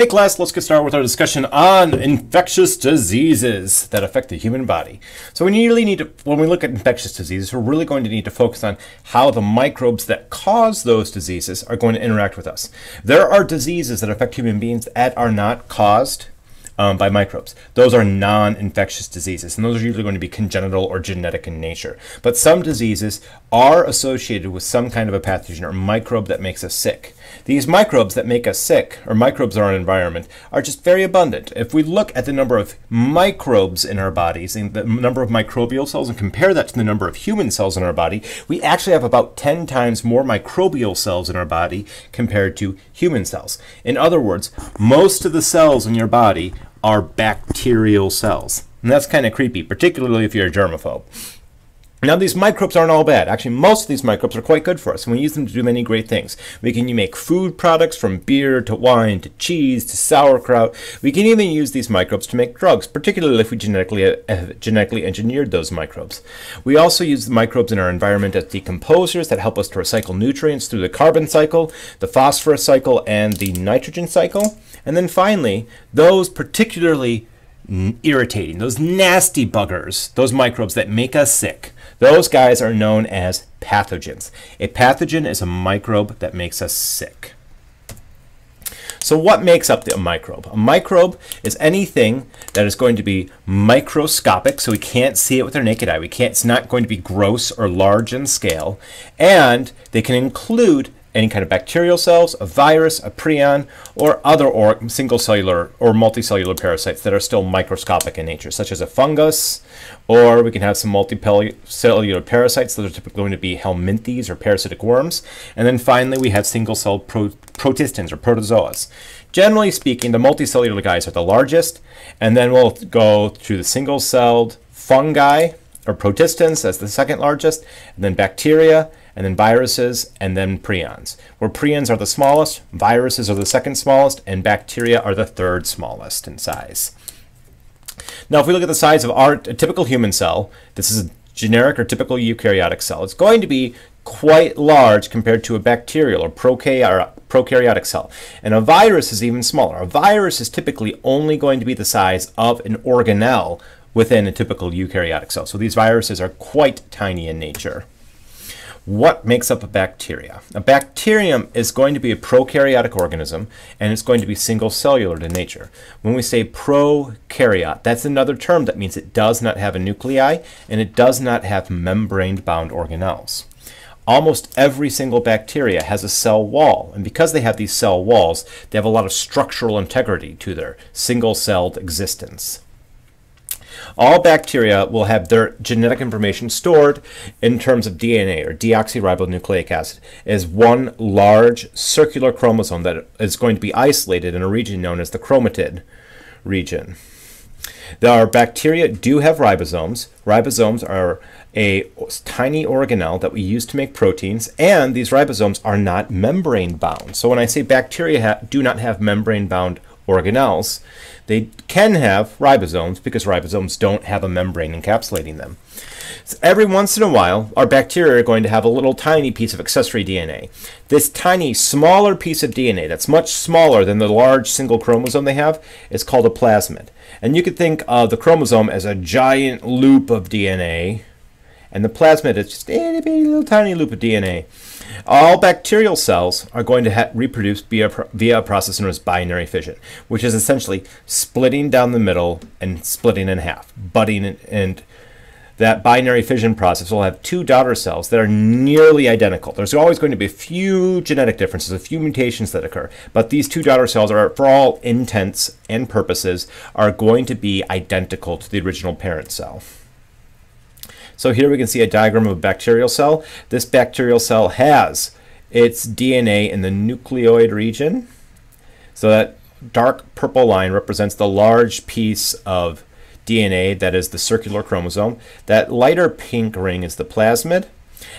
Hey class, let's get started with our discussion on infectious diseases that affect the human body. So we really need to, when we look at infectious diseases, we're really going to need to focus on how the microbes that cause those diseases are going to interact with us. There are diseases that affect human beings that are not caused um, by microbes. Those are non-infectious diseases, and those are usually going to be congenital or genetic in nature. But some diseases are associated with some kind of a pathogen or microbe that makes us sick. These microbes that make us sick, or microbes in our environment, are just very abundant. If we look at the number of microbes in our bodies, and the number of microbial cells, and compare that to the number of human cells in our body, we actually have about 10 times more microbial cells in our body compared to human cells. In other words, most of the cells in your body are bacterial cells. And that's kind of creepy, particularly if you're a germaphobe. Now, these microbes aren't all bad. Actually, most of these microbes are quite good for us, and we use them to do many great things. We can make food products from beer to wine to cheese to sauerkraut. We can even use these microbes to make drugs, particularly if we genetically, uh, genetically engineered those microbes. We also use the microbes in our environment as decomposers that help us to recycle nutrients through the carbon cycle, the phosphorus cycle, and the nitrogen cycle. And then finally, those particularly irritating, those nasty buggers, those microbes that make us sick, those guys are known as pathogens. A pathogen is a microbe that makes us sick. So what makes up the microbe? A microbe is anything that is going to be microscopic, so we can't see it with our naked eye. We can't, it's not going to be gross or large in scale. And they can include any kind of bacterial cells, a virus, a prion, or other or single cellular or multicellular parasites that are still microscopic in nature, such as a fungus, or we can have some multicellular parasites that are typically going to be helminthes or parasitic worms. And then finally, we have single-celled pro protistans or protozoas. Generally speaking, the multicellular guys are the largest, and then we'll go to the single-celled fungi, or protistans, as the second largest, and then bacteria, and then viruses, and then prions. Where prions are the smallest, viruses are the second smallest, and bacteria are the third smallest in size. Now, if we look at the size of our typical human cell, this is a generic or typical eukaryotic cell. It's going to be quite large compared to a bacterial or prokaryotic cell. And a virus is even smaller. A virus is typically only going to be the size of an organelle within a typical eukaryotic cell. So these viruses are quite tiny in nature. What makes up a bacteria? A bacterium is going to be a prokaryotic organism and it's going to be single cellular in nature. When we say prokaryote, that's another term that means it does not have a nuclei and it does not have membrane-bound organelles. Almost every single bacteria has a cell wall, and because they have these cell walls, they have a lot of structural integrity to their single-celled existence. All bacteria will have their genetic information stored in terms of DNA or deoxyribonucleic acid as one large circular chromosome that is going to be isolated in a region known as the chromatid region. Our bacteria do have ribosomes. Ribosomes are a tiny organelle that we use to make proteins, and these ribosomes are not membrane bound. So when I say bacteria do not have membrane bound organelles. They can have ribosomes because ribosomes don't have a membrane encapsulating them. So every once in a while, our bacteria are going to have a little tiny piece of accessory DNA. This tiny, smaller piece of DNA that's much smaller than the large single chromosome they have is called a plasmid. And you could think of the chromosome as a giant loop of DNA, and the plasmid is just a little tiny loop of DNA. All bacterial cells are going to reproduce via, via a process known as binary fission, which is essentially splitting down the middle and splitting in half, budding and, and that binary fission process will have two daughter cells that are nearly identical. There's always going to be a few genetic differences, a few mutations that occur, but these two daughter cells are, for all intents and purposes, are going to be identical to the original parent cell. So here we can see a diagram of a bacterial cell. This bacterial cell has its DNA in the nucleoid region. So that dark purple line represents the large piece of DNA that is the circular chromosome. That lighter pink ring is the plasmid.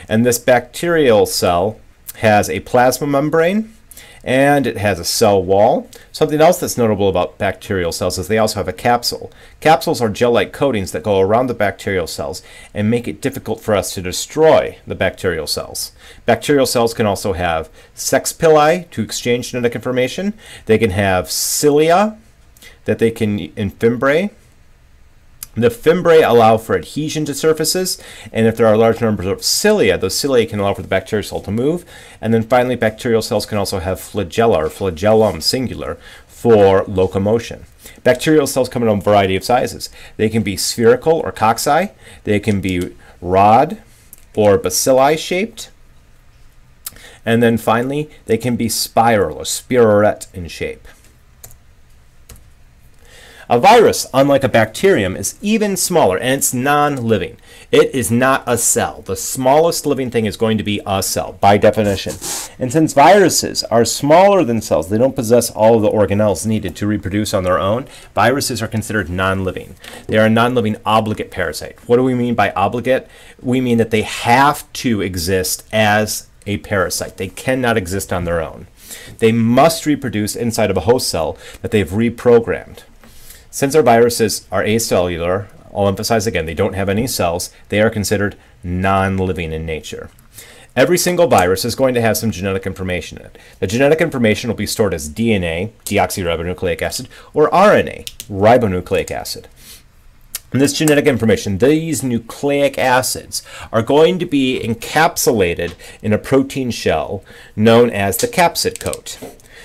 And this bacterial cell has a plasma membrane and it has a cell wall. Something else that's notable about bacterial cells is they also have a capsule. Capsules are gel-like coatings that go around the bacterial cells and make it difficult for us to destroy the bacterial cells. Bacterial cells can also have sex pili to exchange genetic information. They can have cilia that they can fimbriae the fimbriae allow for adhesion to surfaces, and if there are large numbers of cilia, those cilia can allow for the bacterial cell to move. And then finally, bacterial cells can also have flagella or flagellum singular for locomotion. Bacterial cells come in a variety of sizes. They can be spherical or cocci, they can be rod or bacilli shaped, and then finally, they can be spiral or spirorette in shape. A virus, unlike a bacterium, is even smaller and it's non-living. It is not a cell. The smallest living thing is going to be a cell by definition. And since viruses are smaller than cells, they don't possess all of the organelles needed to reproduce on their own, viruses are considered non-living. They are a non-living obligate parasite. What do we mean by obligate? We mean that they have to exist as a parasite. They cannot exist on their own. They must reproduce inside of a host cell that they've reprogrammed. Since our viruses are acellular, I'll emphasize again, they don't have any cells, they are considered non-living in nature. Every single virus is going to have some genetic information in it. The genetic information will be stored as DNA, deoxyribonucleic acid, or RNA, ribonucleic acid. And this genetic information, these nucleic acids, are going to be encapsulated in a protein shell known as the capsid coat.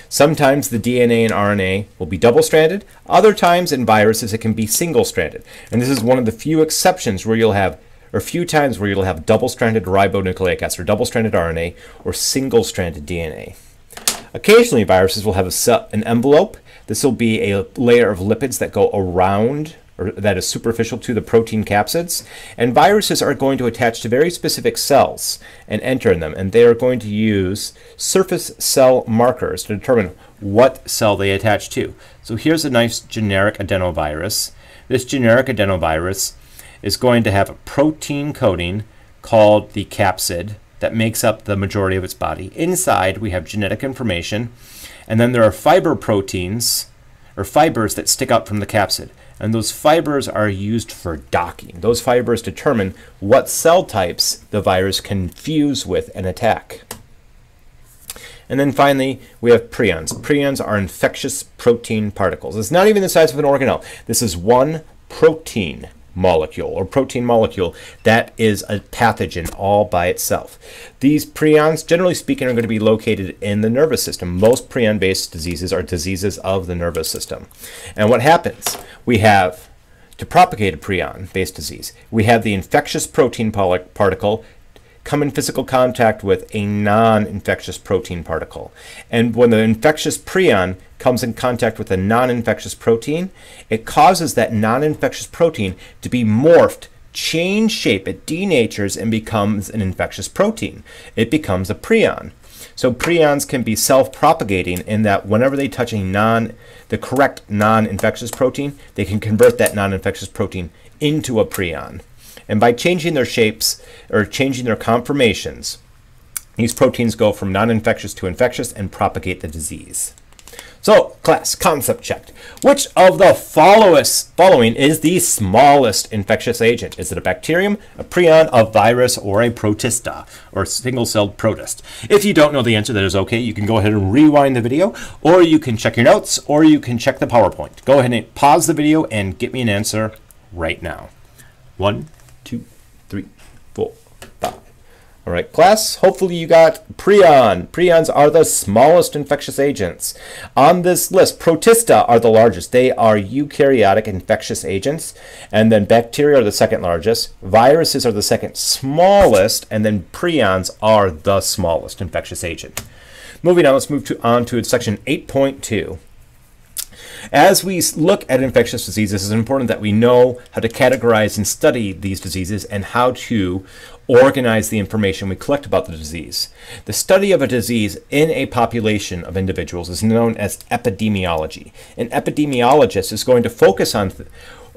Sometimes the DNA and RNA will be double-stranded. Other times in viruses it can be single-stranded. And this is one of the few exceptions where you'll have or few times where you'll have double-stranded ribonucleic acid or double-stranded RNA or single-stranded DNA. Occasionally viruses will have a an envelope. This will be a layer of lipids that go around or that is superficial to the protein capsids. And viruses are going to attach to very specific cells and enter in them. And they are going to use surface cell markers to determine what cell they attach to. So here's a nice generic adenovirus. This generic adenovirus is going to have a protein coating called the capsid that makes up the majority of its body. Inside, we have genetic information, and then there are fiber proteins or fibers that stick out from the capsid and those fibers are used for docking. Those fibers determine what cell types the virus can fuse with and attack. And then finally, we have prions. Prions are infectious protein particles. It's not even the size of an organelle. This is one protein molecule or protein molecule that is a pathogen all by itself. These prions, generally speaking, are going to be located in the nervous system. Most prion-based diseases are diseases of the nervous system. And what happens? We have, to propagate a prion-based disease, we have the infectious protein particle come in physical contact with a non-infectious protein particle. And when the infectious prion comes in contact with a non-infectious protein, it causes that non-infectious protein to be morphed, change shape, it denatures and becomes an infectious protein. It becomes a prion. So prions can be self-propagating in that whenever they touch a non, the correct non-infectious protein, they can convert that non-infectious protein into a prion. And by changing their shapes or changing their conformations, these proteins go from non-infectious to infectious and propagate the disease. So, class, concept checked. Which of the following is the smallest infectious agent? Is it a bacterium, a prion, a virus, or a protista, or single-celled protist? If you don't know the answer, that is okay. You can go ahead and rewind the video, or you can check your notes, or you can check the PowerPoint. Go ahead and pause the video and get me an answer right now. One, two, three, four, five. All right, class, hopefully you got prion. Prions are the smallest infectious agents. On this list, protista are the largest. They are eukaryotic infectious agents. And then bacteria are the second largest. Viruses are the second smallest. And then prions are the smallest infectious agent. Moving on, let's move to, on to section 8.2. As we look at infectious diseases, it's important that we know how to categorize and study these diseases and how to organize the information we collect about the disease. The study of a disease in a population of individuals is known as epidemiology. An epidemiologist is going to focus on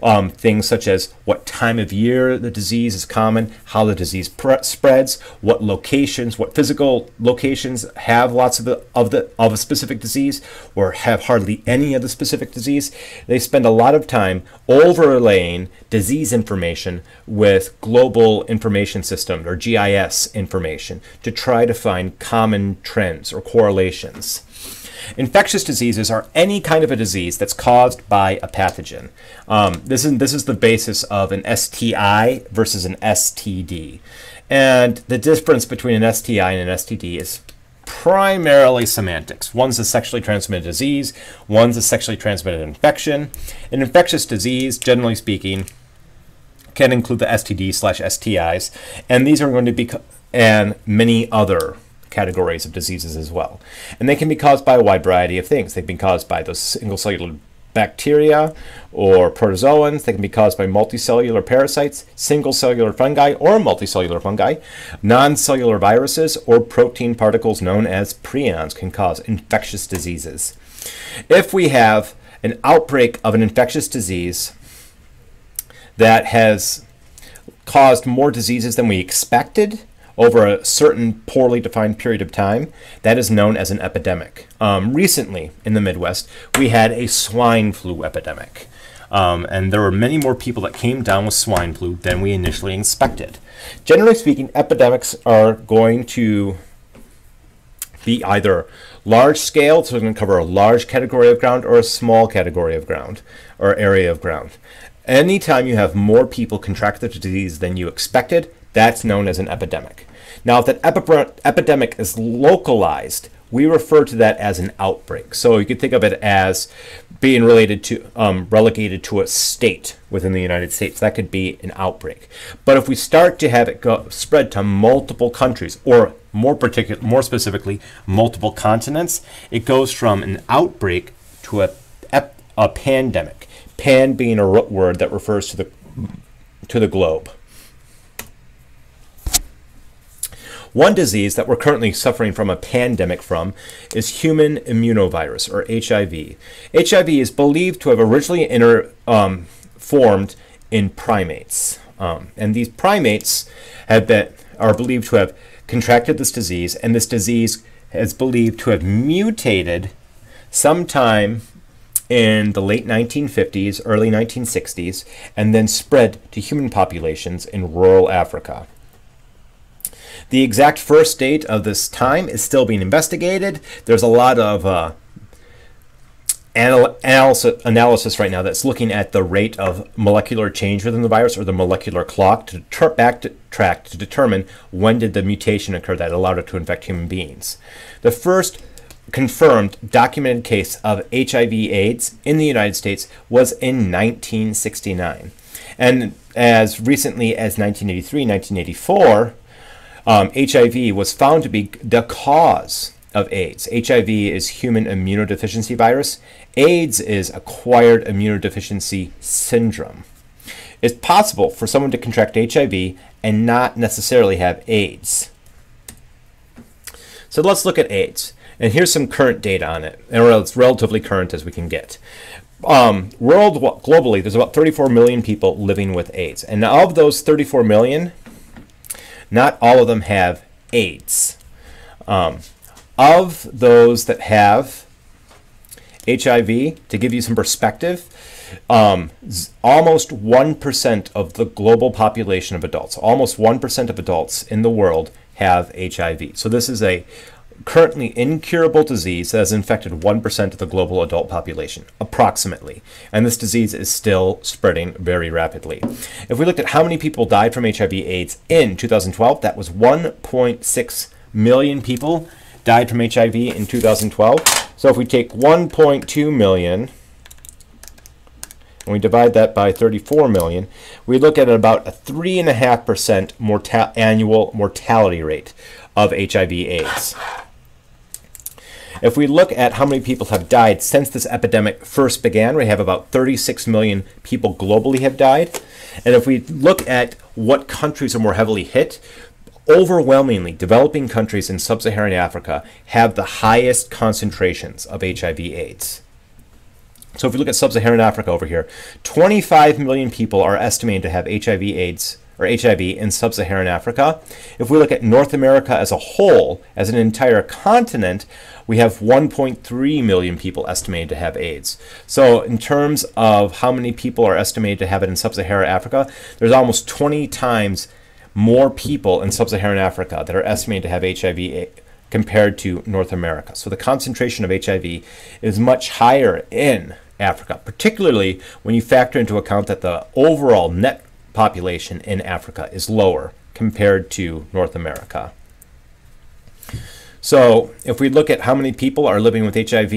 um, things such as what time of year the disease is common, how the disease spreads, what locations, what physical locations have lots of the, of the of a specific disease or have hardly any of the specific disease. They spend a lot of time overlaying disease information with global information system or GIS information to try to find common trends or correlations. Infectious diseases are any kind of a disease that's caused by a pathogen. Um, this, is, this is the basis of an STI versus an STD. And the difference between an STI and an STD is primarily semantics. One's a sexually transmitted disease, one's a sexually transmitted infection. An infectious disease, generally speaking, can include the STD slash STIs, and these are going to be, and many other categories of diseases as well. And they can be caused by a wide variety of things. They've been caused by those single cellular bacteria or protozoans. They can be caused by multicellular parasites, single cellular fungi or multicellular fungi. Non-cellular viruses or protein particles known as prions can cause infectious diseases. If we have an outbreak of an infectious disease that has caused more diseases than we expected, over a certain poorly defined period of time, that is known as an epidemic. Um, recently, in the Midwest, we had a swine flu epidemic. Um, and there were many more people that came down with swine flu than we initially expected. Generally speaking, epidemics are going to be either large scale, so it's going to cover a large category of ground, or a small category of ground or area of ground. Anytime you have more people contract the disease than you expected, that's known as an epidemic. Now, if that epi epidemic is localized, we refer to that as an outbreak. So you could think of it as being related to, um, relegated to a state within the United States. That could be an outbreak. But if we start to have it go, spread to multiple countries, or more particular, more specifically, multiple continents, it goes from an outbreak to a, a pandemic. Pan being a root word that refers to the to the globe. One disease that we're currently suffering from a pandemic from is human immunovirus, or HIV. HIV is believed to have originally inter, um, formed in primates. Um, and these primates have been, are believed to have contracted this disease, and this disease is believed to have mutated sometime in the late 1950s, early 1960s, and then spread to human populations in rural Africa. The exact first date of this time is still being investigated. There's a lot of uh, anal analysis, analysis right now that's looking at the rate of molecular change within the virus or the molecular clock to backtrack to determine when did the mutation occur that allowed it to infect human beings. The first confirmed documented case of HIV AIDS in the United States was in 1969. And as recently as 1983, 1984, um, HIV was found to be the cause of AIDS. HIV is human immunodeficiency virus. AIDS is acquired immunodeficiency syndrome. It's possible for someone to contract HIV and not necessarily have AIDS. So let's look at AIDS. And here's some current data on it, and it's relatively current as we can get. Um, world globally, there's about 34 million people living with AIDS, and of those 34 million, not all of them have AIDS. Um, of those that have HIV, to give you some perspective, um, almost 1% of the global population of adults, almost 1% of adults in the world have HIV. So this is a currently incurable disease that has infected 1% of the global adult population, approximately. And this disease is still spreading very rapidly. If we looked at how many people died from HIV AIDS in 2012, that was 1.6 million people died from HIV in 2012. So if we take 1.2 million and we divide that by 34 million, we look at about a 3.5% morta annual mortality rate of HIV AIDS. If we look at how many people have died since this epidemic first began, we have about 36 million people globally have died. And if we look at what countries are more heavily hit, overwhelmingly, developing countries in sub-Saharan Africa have the highest concentrations of HIV AIDS. So if we look at sub-Saharan Africa over here, 25 million people are estimated to have HIV AIDS or HIV in sub-Saharan Africa. If we look at North America as a whole, as an entire continent, we have 1.3 million people estimated to have AIDS. So in terms of how many people are estimated to have it in sub-Saharan Africa, there's almost 20 times more people in sub-Saharan Africa that are estimated to have HIV compared to North America. So the concentration of HIV is much higher in Africa, particularly when you factor into account that the overall net population in Africa is lower compared to North America. So if we look at how many people are living with HIV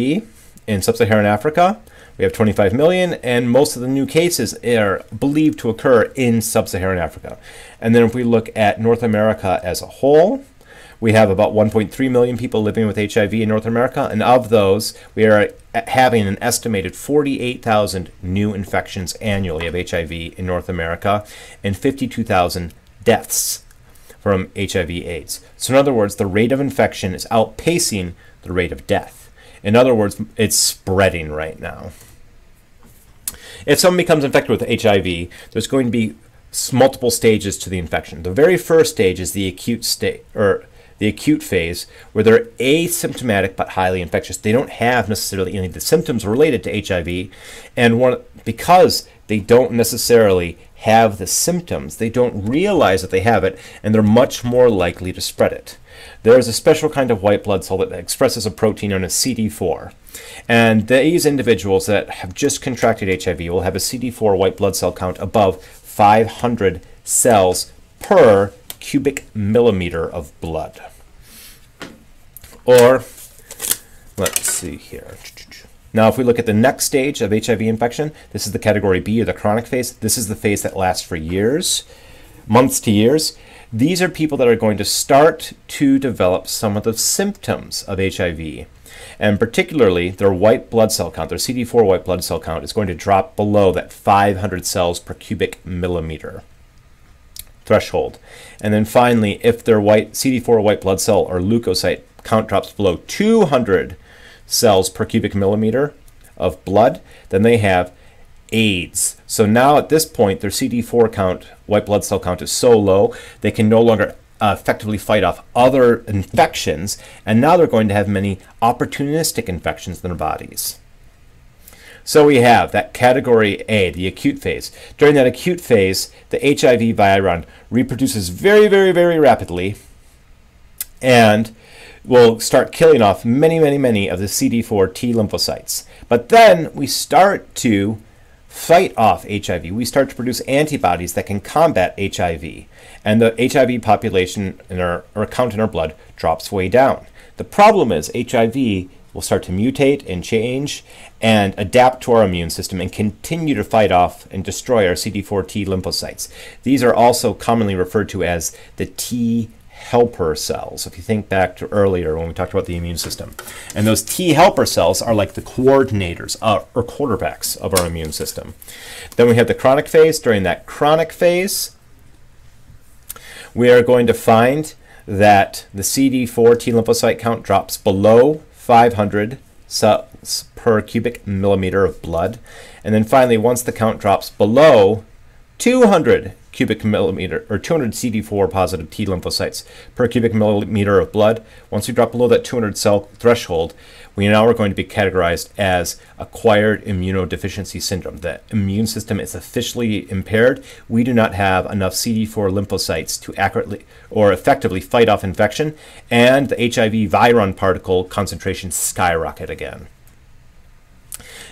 in sub-Saharan Africa, we have 25 million, and most of the new cases are believed to occur in sub-Saharan Africa. And then if we look at North America as a whole, we have about 1.3 million people living with HIV in North America, and of those, we are having an estimated 48,000 new infections annually of HIV in North America and 52,000 deaths from HIV/AIDS. So, in other words, the rate of infection is outpacing the rate of death. In other words, it's spreading right now. If someone becomes infected with HIV, there's going to be multiple stages to the infection. The very first stage is the acute state, or the acute phase, where they're asymptomatic but highly infectious. They don't have necessarily any of the symptoms related to HIV, and one, because they don't necessarily have the symptoms, they don't realize that they have it, and they're much more likely to spread it. There is a special kind of white blood cell that expresses a protein known as CD4. And these individuals that have just contracted HIV will have a CD4 white blood cell count above 500 cells per cubic millimeter of blood. Or, let's see here. Now, if we look at the next stage of HIV infection, this is the category B, or the chronic phase. This is the phase that lasts for years, months to years. These are people that are going to start to develop some of the symptoms of HIV. And particularly, their white blood cell count, their CD4 white blood cell count, is going to drop below that 500 cells per cubic millimeter threshold. And then finally, if their white CD4 white blood cell or leukocyte count drops below 200 cells per cubic millimeter of blood, then they have AIDS. So now at this point, their CD4 count, white blood cell count, is so low they can no longer uh, effectively fight off other infections, and now they're going to have many opportunistic infections in their bodies. So we have that category A, the acute phase. During that acute phase, the HIV virion reproduces very, very, very rapidly and will start killing off many, many, many of the CD4 T lymphocytes. But then we start to fight off HIV. We start to produce antibodies that can combat HIV. And the HIV population in our, or count in our blood drops way down. The problem is HIV will start to mutate and change and adapt to our immune system and continue to fight off and destroy our CD4 T lymphocytes. These are also commonly referred to as the T helper cells, if you think back to earlier when we talked about the immune system. And those T helper cells are like the coordinators uh, or quarterbacks of our immune system. Then we have the chronic phase. During that chronic phase, we are going to find that the CD4 T lymphocyte count drops below 500 cells per cubic millimeter of blood. And then finally, once the count drops below 200 cubic millimeter or 200 CD4 positive T lymphocytes per cubic millimeter of blood. Once we drop below that 200 cell threshold, we now are going to be categorized as acquired immunodeficiency syndrome. The immune system is officially impaired. We do not have enough CD4 lymphocytes to accurately or effectively fight off infection, and the HIV virion particle concentrations skyrocket again.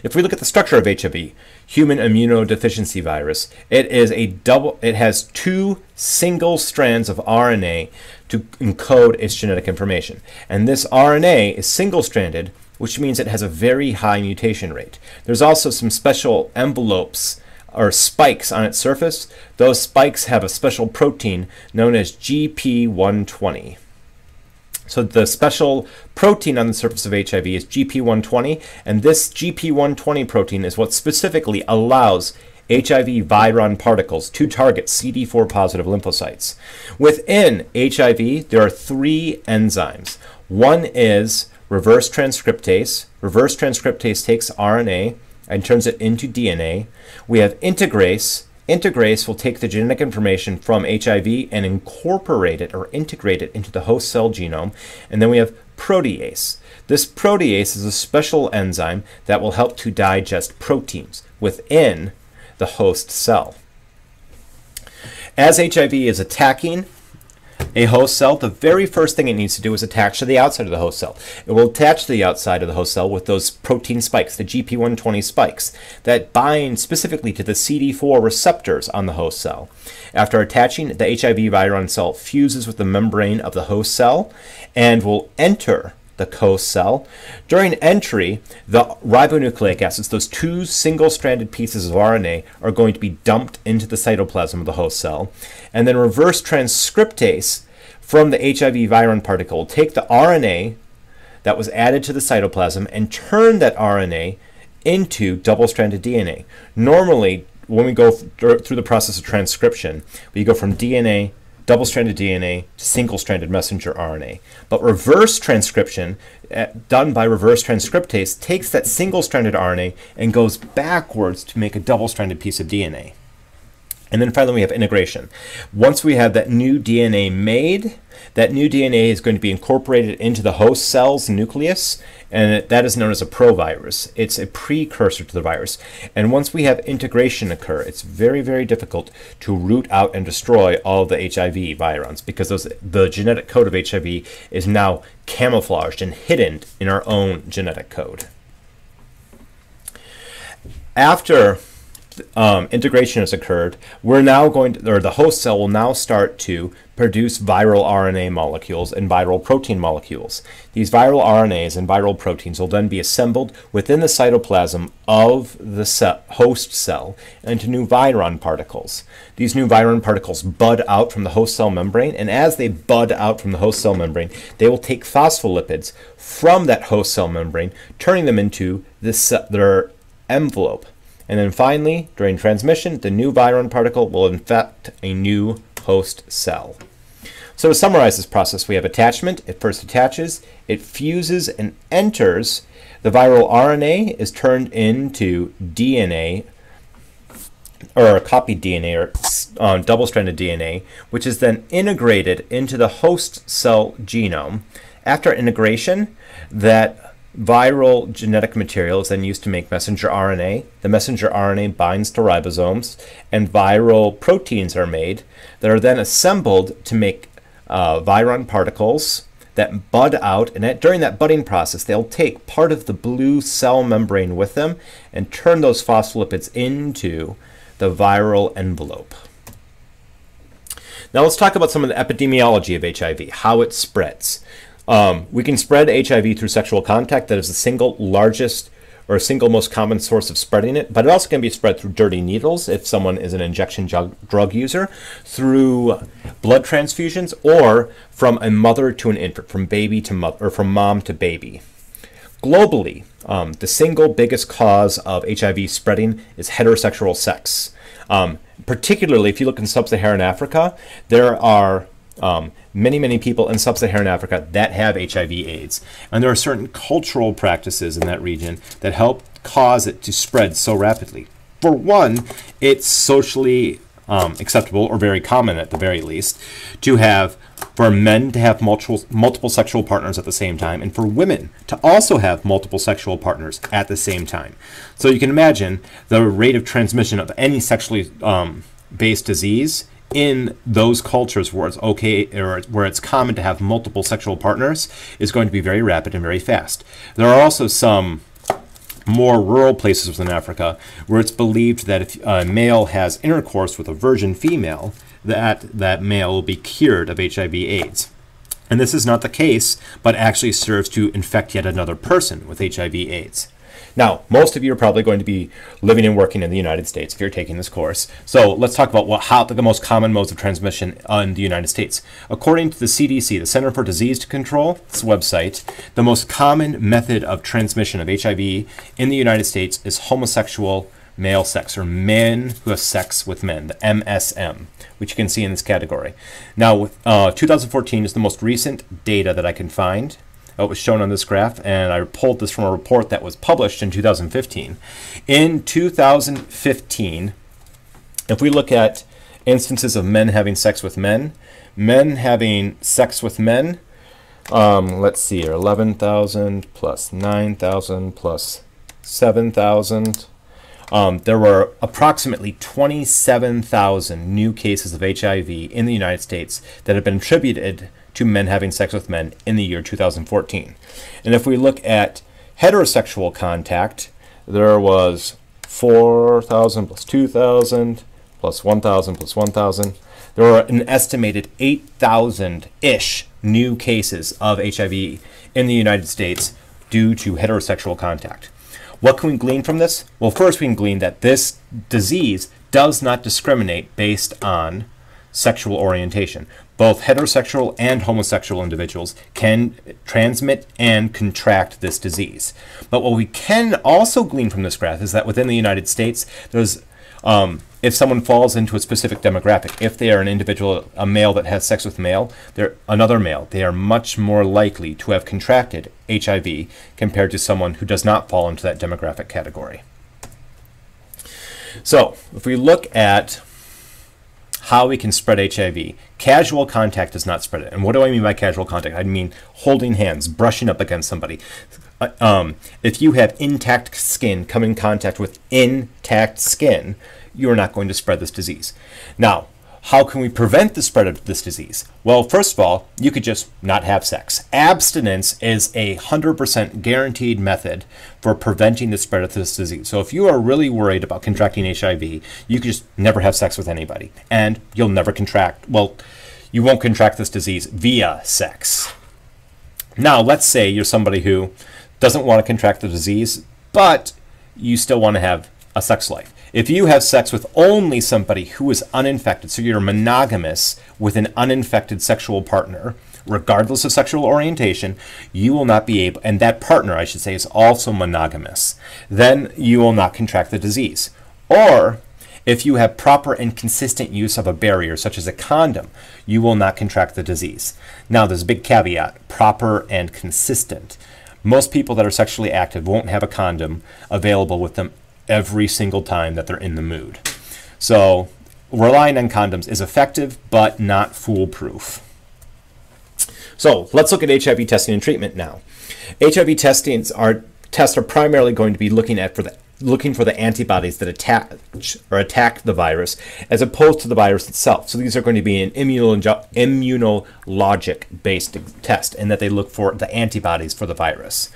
If we look at the structure of HIV, human immunodeficiency virus, it is a double it has two single strands of RNA to encode its genetic information. And this RNA is single-stranded, which means it has a very high mutation rate. There's also some special envelopes or spikes on its surface. Those spikes have a special protein known as GP120. So the special protein on the surface of HIV is GP120, and this GP120 protein is what specifically allows HIV virion particles to target CD4 positive lymphocytes. Within HIV, there are three enzymes. One is reverse transcriptase. Reverse transcriptase takes RNA and turns it into DNA. We have integrase. Integrase will take the genetic information from HIV and incorporate it or integrate it into the host cell genome. And then we have protease. This protease is a special enzyme that will help to digest proteins within the host cell. As HIV is attacking a host cell, the very first thing it needs to do is attach to the outside of the host cell. It will attach to the outside of the host cell with those protein spikes, the GP120 spikes, that bind specifically to the CD4 receptors on the host cell. After attaching, the HIV virion cell fuses with the membrane of the host cell and will enter the host cell. During entry, the ribonucleic acids, those two single-stranded pieces of RNA, are going to be dumped into the cytoplasm of the host cell. And then reverse transcriptase from the HIV virion particle will take the RNA that was added to the cytoplasm and turn that RNA into double-stranded DNA. Normally, when we go through the process of transcription, we go from DNA double-stranded DNA to single-stranded messenger RNA. But reverse transcription, uh, done by reverse transcriptase, takes that single-stranded RNA and goes backwards to make a double-stranded piece of DNA. And then finally, we have integration. Once we have that new DNA made, that new DNA is going to be incorporated into the host cell's nucleus, and that is known as a provirus. It's a precursor to the virus. And once we have integration occur, it's very, very difficult to root out and destroy all the HIV virions because those, the genetic code of HIV is now camouflaged and hidden in our own genetic code. After um, integration has occurred, we're now going to, or the host cell will now start to produce viral RNA molecules and viral protein molecules. These viral RNAs and viral proteins will then be assembled within the cytoplasm of the host cell into new virion particles. These new virion particles bud out from the host cell membrane, and as they bud out from the host cell membrane, they will take phospholipids from that host cell membrane, turning them into this, their envelope. And then finally, during transmission, the new virion particle will infect a new host cell. So to summarize this process, we have attachment. It first attaches, it fuses and enters. The viral RNA is turned into DNA or a copied DNA or uh, double-stranded DNA, which is then integrated into the host cell genome. After integration, that Viral genetic material is then used to make messenger RNA. The messenger RNA binds to ribosomes, and viral proteins are made that are then assembled to make uh, virion particles that bud out. And during that budding process, they'll take part of the blue cell membrane with them and turn those phospholipids into the viral envelope. Now let's talk about some of the epidemiology of HIV, how it spreads. Um, we can spread HIV through sexual contact. That is the single largest or single most common source of spreading it, but it also can be spread through dirty needles if someone is an injection drug user, through blood transfusions, or from a mother to an infant, from baby to mother, or from mom to baby. Globally, um, the single biggest cause of HIV spreading is heterosexual sex. Um, particularly if you look in sub-Saharan Africa, there are um, many, many people in sub-Saharan Africa that have HIV AIDS. And there are certain cultural practices in that region that help cause it to spread so rapidly. For one, it's socially um, acceptable, or very common at the very least, to have for men to have multiple, multiple sexual partners at the same time, and for women to also have multiple sexual partners at the same time. So you can imagine the rate of transmission of any sexually um, based disease in those cultures where it's okay or where it's common to have multiple sexual partners is going to be very rapid and very fast. There are also some more rural places within Africa where it's believed that if a male has intercourse with a virgin female, that that male will be cured of HIV AIDS. And this is not the case, but actually serves to infect yet another person with HIV AIDS. Now, most of you are probably going to be living and working in the United States if you're taking this course. So let's talk about what, how the most common modes of transmission in the United States. According to the CDC, the Center for Disease Control, its website, the most common method of transmission of HIV in the United States is homosexual male sex, or men who have sex with men, the MSM, which you can see in this category. Now, uh, 2014 is the most recent data that I can find It was shown on this graph, and I pulled this from a report that was published in 2015. In 2015, if we look at instances of men having sex with men, men having sex with men, um, let's see here, 11,000 plus 9,000 plus 7,000. Um, there were approximately 27,000 new cases of HIV in the United States that have been attributed to men having sex with men in the year 2014. And if we look at heterosexual contact, there was 4,000 plus 2,000 plus 1,000 plus 1,000. There were an estimated 8,000 ish new cases of HIV in the United States due to heterosexual contact. What can we glean from this? Well, first we can glean that this disease does not discriminate based on sexual orientation. Both heterosexual and homosexual individuals can transmit and contract this disease. But what we can also glean from this graph is that within the United States, there's um, if someone falls into a specific demographic, if they are an individual, a male that has sex with male, they're another male, they are much more likely to have contracted HIV compared to someone who does not fall into that demographic category. So, if we look at how we can spread HIV. Casual contact does not spread it. And what do I mean by casual contact? I mean holding hands, brushing up against somebody. Uh, um, if you have intact skin come in contact with intact skin, you're not going to spread this disease. Now, how can we prevent the spread of this disease? Well, first of all, you could just not have sex. Abstinence is a 100% guaranteed method for preventing the spread of this disease. So if you are really worried about contracting HIV, you could just never have sex with anybody and you'll never contract, well, you won't contract this disease via sex. Now, let's say you're somebody who doesn't want to contract the disease, but you still want to have a sex life. If you have sex with only somebody who is uninfected, so you're monogamous with an uninfected sexual partner, regardless of sexual orientation, you will not be able, and that partner, I should say, is also monogamous, then you will not contract the disease. Or if you have proper and consistent use of a barrier, such as a condom, you will not contract the disease. Now, there's a big caveat proper and consistent. Most people that are sexually active won't have a condom available with them every single time that they're in the mood. So relying on condoms is effective, but not foolproof. So let's look at HIV testing and treatment now. HIV testings are tests are primarily going to be looking at for the looking for the antibodies that attach or attack the virus as opposed to the virus itself. So these are going to be an immunologic based test and that they look for the antibodies for the virus.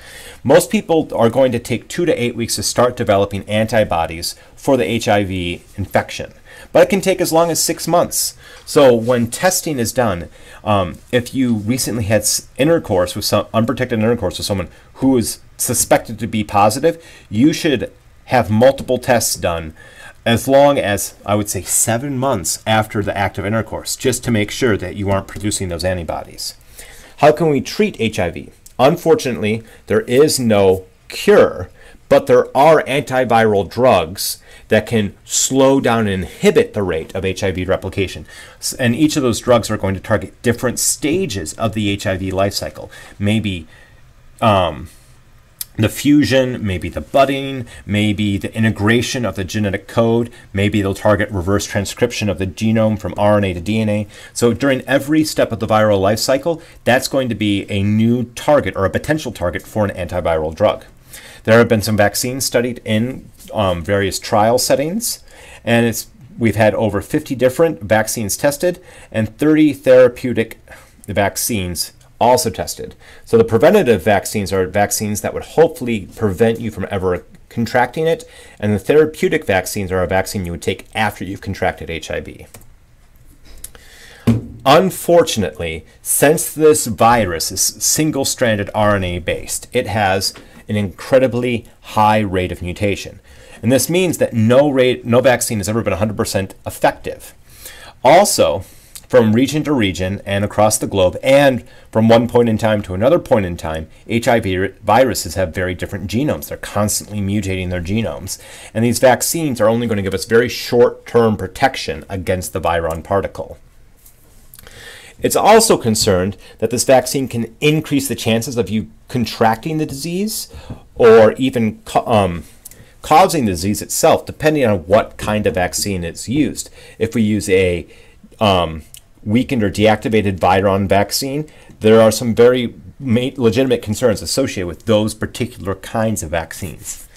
Most people are going to take two to eight weeks to start developing antibodies for the HIV infection. But it can take as long as six months. So when testing is done, um, if you recently had intercourse with some unprotected intercourse with someone who is suspected to be positive, you should have multiple tests done as long as I would say seven months after the act of intercourse, just to make sure that you aren't producing those antibodies. How can we treat HIV? Unfortunately, there is no cure, but there are antiviral drugs that can slow down and inhibit the rate of HIV replication. And each of those drugs are going to target different stages of the HIV life cycle. Maybe um, the fusion, maybe the budding, maybe the integration of the genetic code, maybe they'll target reverse transcription of the genome from RNA to DNA. So during every step of the viral life cycle, that's going to be a new target or a potential target for an antiviral drug. There have been some vaccines studied in um, various trial settings, and it's we've had over 50 different vaccines tested and 30 therapeutic vaccines also tested. So the preventative vaccines are vaccines that would hopefully prevent you from ever contracting it, and the therapeutic vaccines are a vaccine you would take after you've contracted HIV. Unfortunately, since this virus is single stranded RNA based, it has an incredibly high rate of mutation. And this means that no, rate, no vaccine has ever been 100% effective. Also, from region to region and across the globe, and from one point in time to another point in time, HIV viruses have very different genomes. They're constantly mutating their genomes. And these vaccines are only going to give us very short term protection against the viron particle. It's also concerned that this vaccine can increase the chances of you contracting the disease or even um, causing the disease itself, depending on what kind of vaccine is used. If we use a um, weakened or deactivated Viron vaccine, there are some very legitimate concerns associated with those particular kinds of vaccines.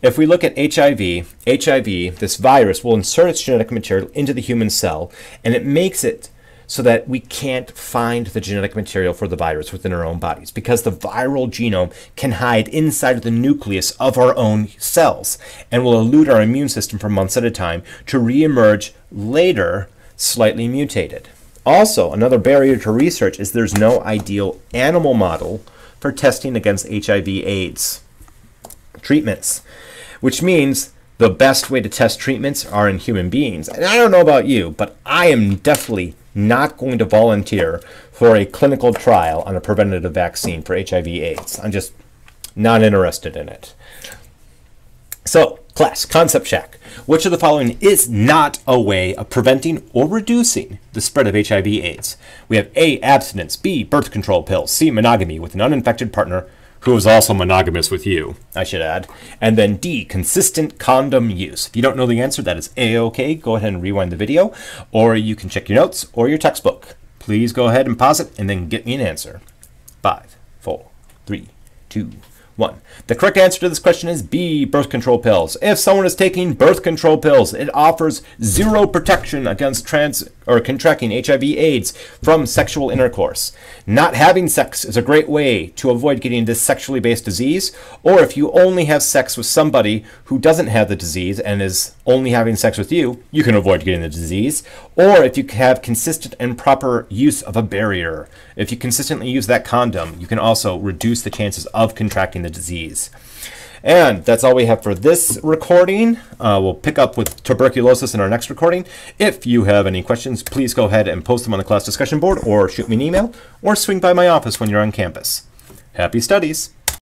If we look at HIV, HIV, this virus will insert its genetic material into the human cell, and it makes it so that we can't find the genetic material for the virus within our own bodies because the viral genome can hide inside of the nucleus of our own cells and will elude our immune system for months at a time to reemerge later slightly mutated. Also, another barrier to research is there's no ideal animal model for testing against HIV AIDS treatments, which means the best way to test treatments are in human beings. And I don't know about you, but I am definitely not going to volunteer for a clinical trial on a preventative vaccine for HIV AIDS. I'm just not interested in it. So, class, concept check. Which of the following is not a way of preventing or reducing the spread of HIV AIDS? We have A, abstinence, B, birth control pills, C, monogamy with an uninfected partner, who is also monogamous with you, I should add. And then D, consistent condom use. If you don't know the answer, that is A-OK. Go ahead and rewind the video, or you can check your notes or your textbook. Please go ahead and pause it and then get me an answer. Five, four, three, two, 1. The correct answer to this question is B, birth control pills. If someone is taking birth control pills, it offers zero protection against trans or contracting HIV AIDS from sexual intercourse. Not having sex is a great way to avoid getting this sexually based disease, or if you only have sex with somebody who doesn't have the disease and is only having sex with you, you can avoid getting the disease, or if you have consistent and proper use of a barrier. If you consistently use that condom, you can also reduce the chances of contracting the disease. And that's all we have for this recording. Uh, we'll pick up with tuberculosis in our next recording. If you have any questions, please go ahead and post them on the class discussion board or shoot me an email or swing by my office when you're on campus. Happy studies!